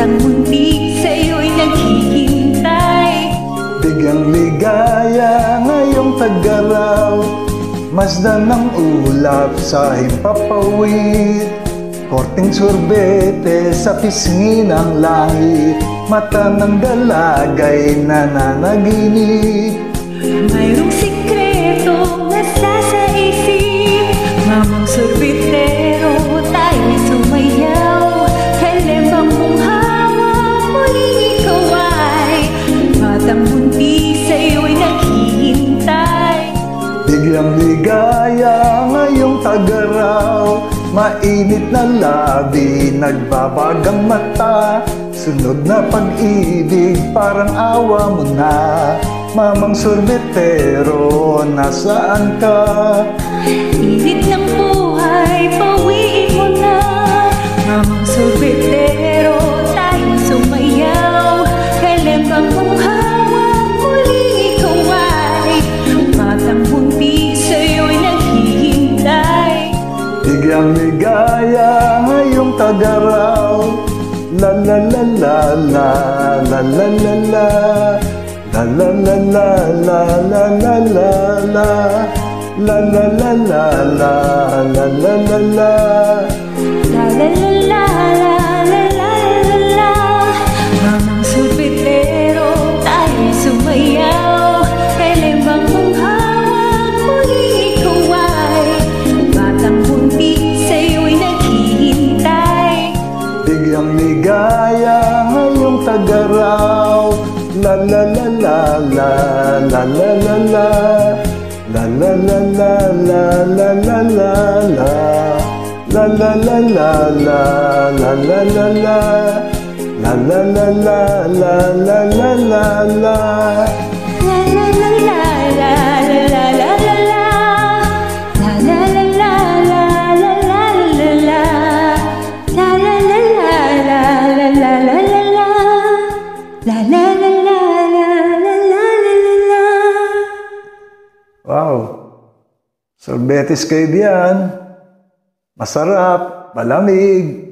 Isang munti sa'yo'y naghihintay. Bigang ligaya ngayong tagaraw Masdan ng ulap sa himpapawid. Korting sorbete sa pisngi ng langit Mata ng dalagay na nanaginip Mayroong sikreto na sa isip Mamang sorbete Bigyang ligaya ngayong tagaraw. Mainit na labi, nagbabagang mata. Sunod na pag-ibig, parang awa mo na. Mamang sorbetero, nasaan ka? Ligaya ngayong tagaraw la la la la la la la la La la la la la la la la la La la la la la la la la la La la la la la Bigyang ligaya ngayong tagaraw La la la la la la la la la La la la la la la la la la La la la la la la la la la La la la la la la la la la La la la la la la La la la la la la la la Wow! Sorbetes kayo diyan. Masarap, malamig.